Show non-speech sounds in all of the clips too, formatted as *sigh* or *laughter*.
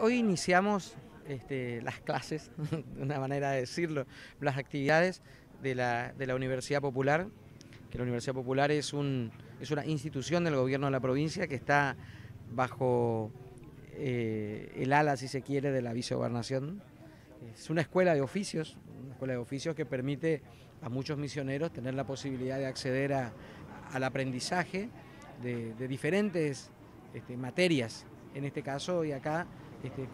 hoy iniciamos este, las clases, *laughs* de una manera de decirlo, las actividades de la, Universidad Popular, que la Universidad Popular es, un, es una institución del gobierno de la provincia que está bajo eh, el ala, si se quiere, de la vicegobernación. Es una escuela de oficios, una escuela de oficios que permite a muchos misioneros tener la posibilidad de acceder al aprendizaje de, diferentes este, materias, en este caso y acá este,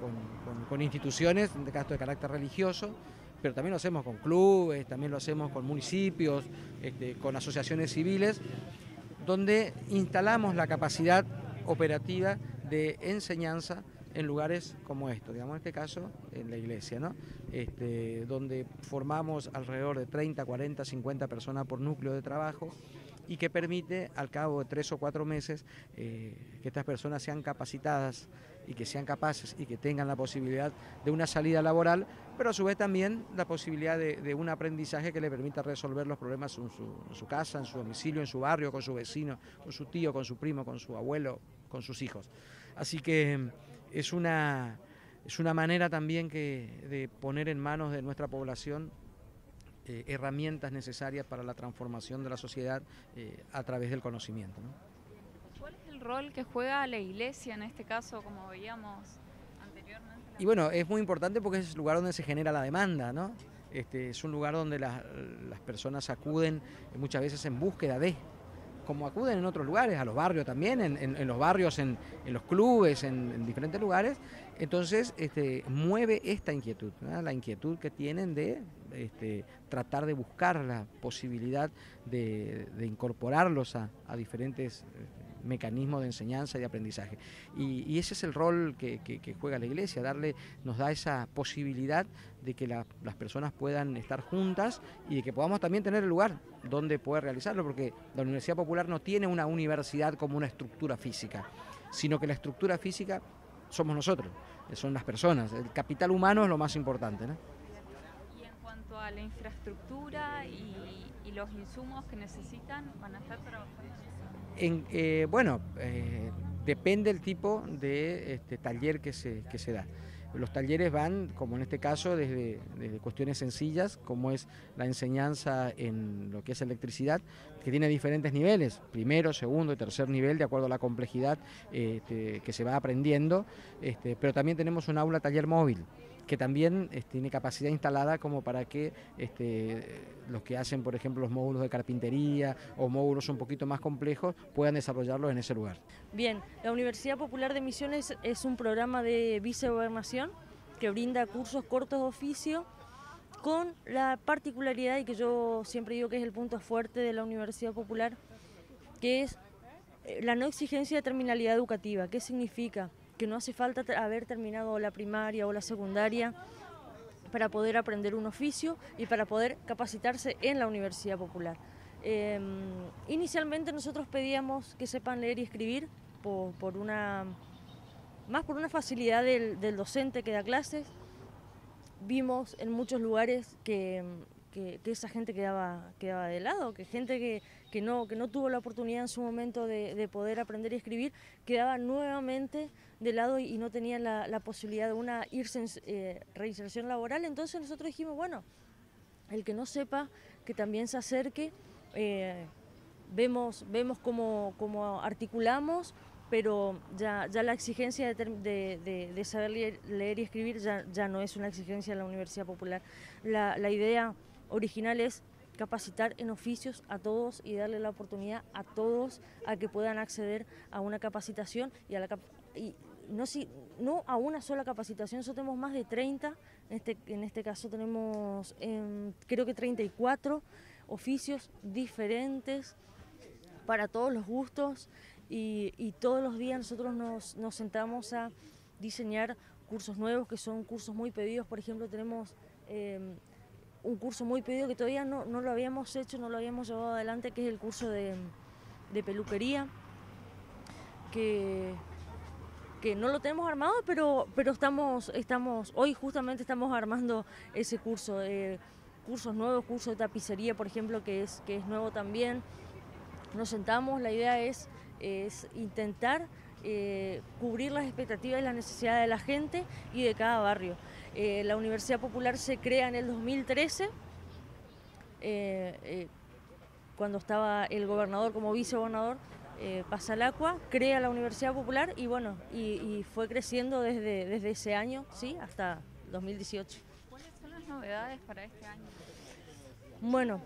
con, instituciones, en este caso de carácter religioso, pero también lo hacemos con clubes, también lo hacemos con municipios, este, con asociaciones civiles, donde instalamos la capacidad operativa de enseñanza en lugares como esto, digamos en este caso en la iglesia. Este, donde formamos alrededor de 30, 40, 50 personas por núcleo de trabajo y que permite al cabo de tres o cuatro meses eh, que estas personas sean capacitadas y que sean capaces y que tengan la posibilidad de una salida laboral, pero a su vez también la posibilidad de, un aprendizaje que le permita resolver los problemas en su, en su, casa, en su domicilio, en su barrio, con su vecino, con su tío, con su primo, con su abuelo, con sus hijos. Así que es una, es una manera también que, de poner en manos de nuestra población eh, herramientas necesarias para la transformación de la sociedad eh, a través del conocimiento. ¿Cuál es el rol que juega la iglesia en este caso, como veíamos anteriormente? Y bueno, es muy importante porque es el lugar donde se genera la demanda, ¿no? Este, es un lugar donde las personas acuden muchas veces en búsqueda de como acuden en otros lugares, a los barrios también, en, los barrios, en, los clubes, en, diferentes lugares. Entonces, este, mueve esta inquietud, la inquietud que tienen de este, tratar de buscar la posibilidad de, incorporarlos a, diferentes mecanismos de enseñanza y de aprendizaje. Y, ese es el rol que, juega la iglesia, darle, nos da esa posibilidad de que las personas puedan estar juntas y de que podamos también tener el lugar donde poder realizarlo, porque la Universidad Popular no tiene una universidad como una estructura física, sino que la estructura física somos nosotros, son las personas, el capital humano es lo más importante. Y en cuanto a la infraestructura y, los insumos que necesitan, ¿van a estar trabajando? Eh, bueno, eh, depende del tipo de este, taller que se, que se da. Los talleres van, como en este caso, desde, cuestiones sencillas, como es la enseñanza en lo que es electricidad, que tiene diferentes niveles, primero, segundo y tercer nivel, de acuerdo a la complejidad este, que se va aprendiendo, este, pero también tenemos un aula taller móvil que también este, tiene capacidad instalada como para que este, los que hacen, por ejemplo, los módulos de carpintería o módulos un poquito más complejos puedan desarrollarlos en ese lugar. Bien, la Universidad Popular de Misiones es un programa de vicegobernación que brinda cursos cortos de oficio con la particularidad y que yo siempre digo que es el punto fuerte de la Universidad Popular, que es eh, la no exigencia de terminalidad educativa. ¿Qué significa? Que no hace falta haber terminado la primaria o la secundaria para poder aprender un oficio y para poder capacitarse en la Universidad Popular. Em, inicialmente nosotros pedíamos que sepan leer y escribir por, una, más por una facilidad del, docente que da clases. Vimos en muchos lugares que, esa gente quedaba, quedaba de lado, que gente que, que, no, que no tuvo la oportunidad en su momento de, de poder aprender y escribir quedaba nuevamente de lado y no tenían la, posibilidad de una irse en eh, reinserción laboral, entonces nosotros dijimos, bueno, el que no sepa, que también se acerque, eh, vemos, vemos cómo, cómo, articulamos, pero ya, ya la exigencia de, saber leer, y escribir ya, ya, no es una exigencia de la Universidad Popular. La, la idea original es capacitar en oficios a todos y darle la oportunidad a todos a que puedan acceder a una capacitación y a la, y no, si, no a una sola capacitación, nosotros tenemos más de 30, en este, en este caso tenemos em, creo que 34 oficios diferentes para todos los gustos y, todos los días nosotros nos, nos, sentamos a diseñar cursos nuevos que son cursos muy pedidos, por ejemplo tenemos em, un curso muy pedido que todavía no, no, lo habíamos hecho, no lo habíamos llevado adelante, que es el curso de, de peluquería, que que no lo tenemos armado, pero, pero estamos, estamos, hoy justamente estamos armando ese curso, de cursos nuevos, curso de tapicería, por ejemplo, que es, que es nuevo también. Nos sentamos, la idea es, es intentar eh, cubrir las expectativas y las necesidades de la gente y de cada barrio. Eh, la Universidad Popular se crea en el 2013, cuando estaba el gobernador como vicegobernador, Pasalacua, crea la Universidad Popular y bueno, y, fue creciendo desde, desde ese año, ¿sí? Hasta 2018. ¿Cuáles son las novedades para este año? Bueno,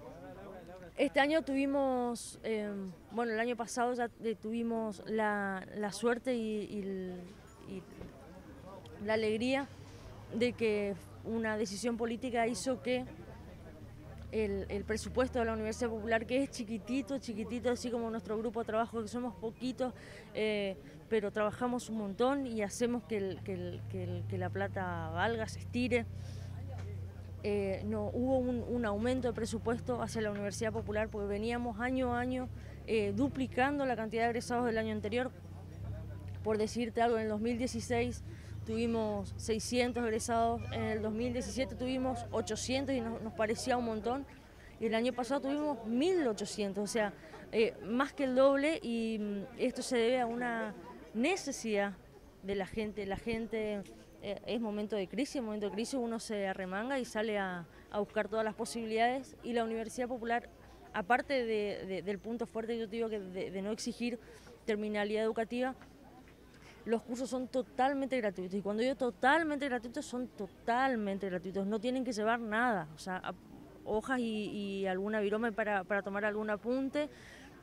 este año tuvimos, em, bueno, el año pasado ya eh, tuvimos la, suerte y, la alegría de que una decisión política hizo que el, presupuesto de la Universidad Popular, que es chiquitito, chiquitito, así como nuestro grupo de trabajo, que somos poquitos, eh, pero trabajamos un montón y hacemos que, que la plata valga, se estire. Eh, no hubo un, aumento de presupuesto hacia la Universidad Popular porque veníamos año a año eh, duplicando la cantidad de egresados del año anterior. Por decirte algo, en el 2016 tuvimos 600 egresados, en el 2017 tuvimos 800 y nos, parecía un montón, y el año pasado tuvimos 1800, o sea, eh, más que el doble y mm, esto se debe a una necesidad de la gente, la gente eh, es momento de crisis, en momento de crisis uno se arremanga y sale a, buscar todas las posibilidades y la Universidad Popular, aparte del punto fuerte, yo digo que de, no exigir terminalidad educativa, los cursos son totalmente gratuitos. Y cuando digo totalmente gratuitos son totalmente gratuitos, no tienen que llevar nada, o sea, hojas y, alguna virome para, para tomar algún apunte,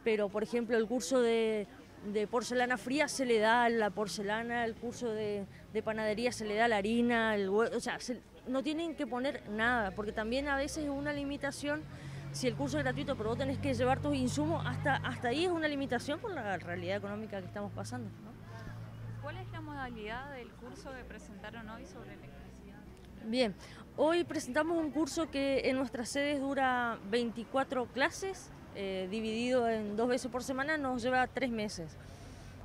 pero por ejemplo el curso de de porcelana fría se le da la porcelana, el curso de, panadería se le da la harina, el o sea, no tienen que poner nada, porque también a veces es una limitación, si el curso es gratuito, pero vos tenés que llevar tus insumos, hasta, hasta ahí es una limitación por la realidad económica que estamos pasando. ¿Cuál es la modalidad del curso que presentaron hoy sobre electricidad? Bien, hoy presentamos un curso que en nuestras sedes dura 24 clases, eh, dividido en dos veces por semana nos lleva tres meses.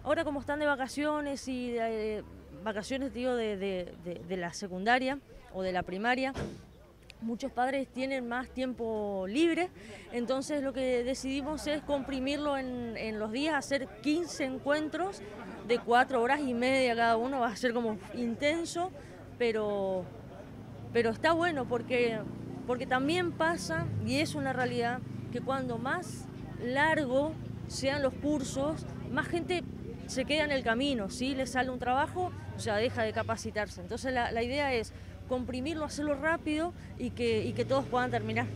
Ahora como están de vacaciones y eh, vacaciones digo de, la secundaria o de la primaria, muchos padres tienen más tiempo libre, entonces lo que decidimos es comprimirlo en, los días, hacer 15 encuentros de cuatro horas y media cada uno, va a ser como intenso, pero, pero está bueno porque, porque también pasa, y es una realidad, que cuando más largo sean los cursos, más gente se queda en el camino, si le sale un trabajo, ya deja de capacitarse. Entonces la, idea es comprimirlo, hacerlo rápido y que, y que todos puedan terminar.